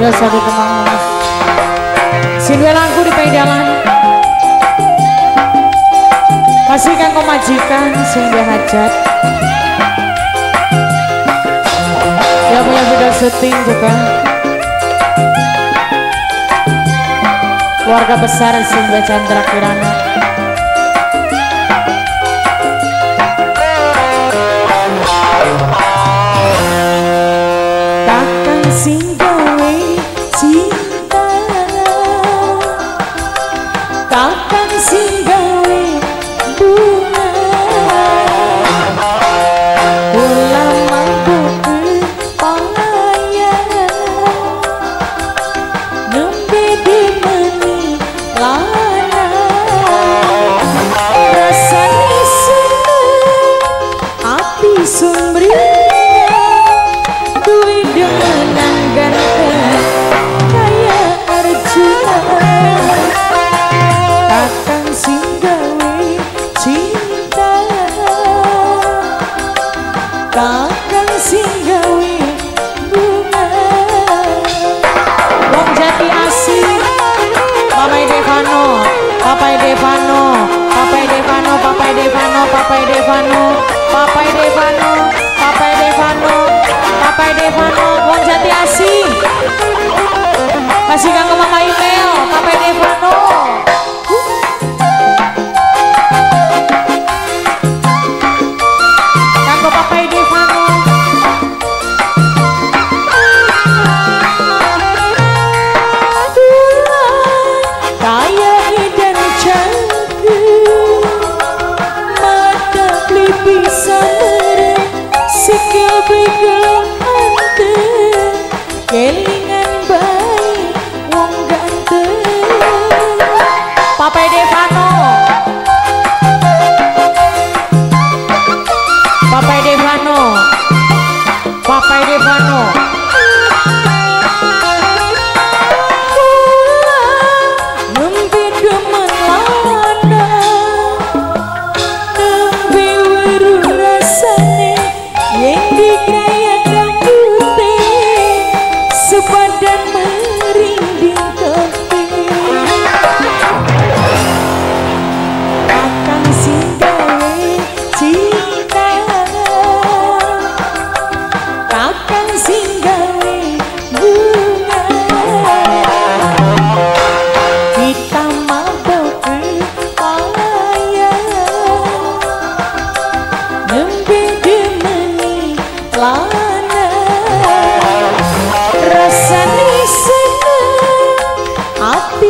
Saya Yosodi Kemang Sinwe langku di paidalan Kasih kau majikan Sinwe hajat. Yang punya budak syuting juga. Keluarga besar Sinwe Candra Kirana. 다. Masih kang kelingan bayi wong ganteng. Papai Devano Papai Devano Papai Devano Yang dikira